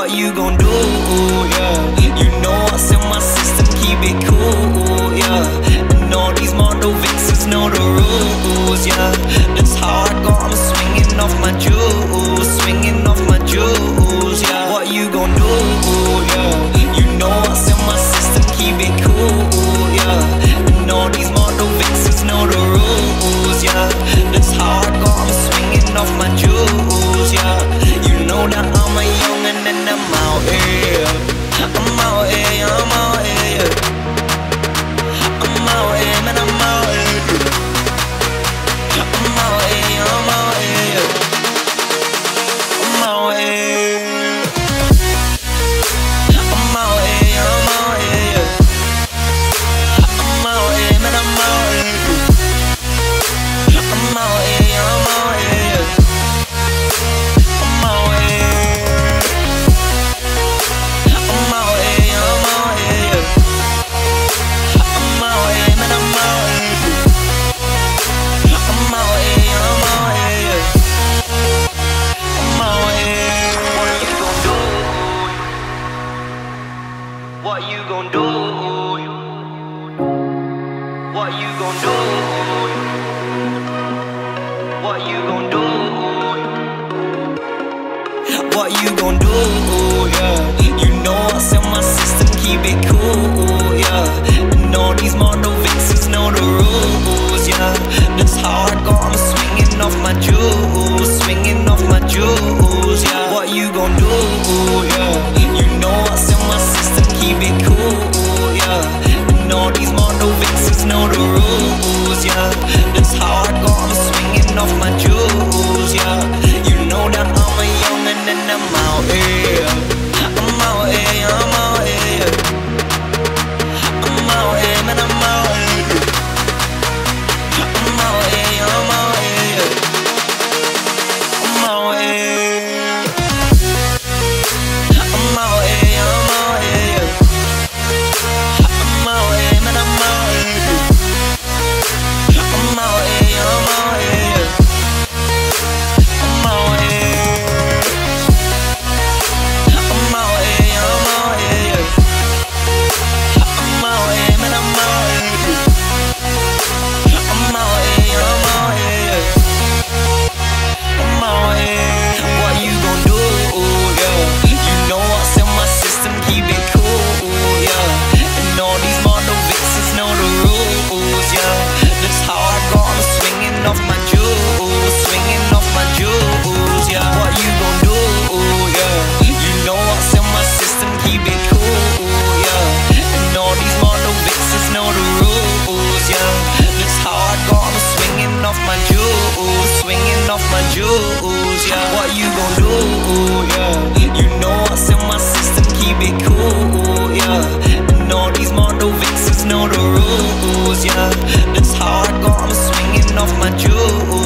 What you gon' do, yeah. You know what's in my system, keep it cool, yeah. And all these model vixens know the rules, yeah. That's how I got them swinging off my jewels Swinging off my jewels, yeah. What you gon' do, yeah. You know what's in my system, keep it cool, yeah. And all these model vixens know the rules, yeah. That's how I got them swinging off my jewels, yeah What you gon' do? What you gon' do? Yeah, you know what's in my system, keep it cool. Yeah, and all these model vixens know the rules. Yeah, that's how I got 'em swinging off my jewels, swinging off my jewels. Yeah, what you gon' do? shoes, yeah. What you gon' do, yeah? You know I in my system, keep it cool, yeah. And all these model vixens know the rules, yeah. That's how I got, I'm swinging off my jewels.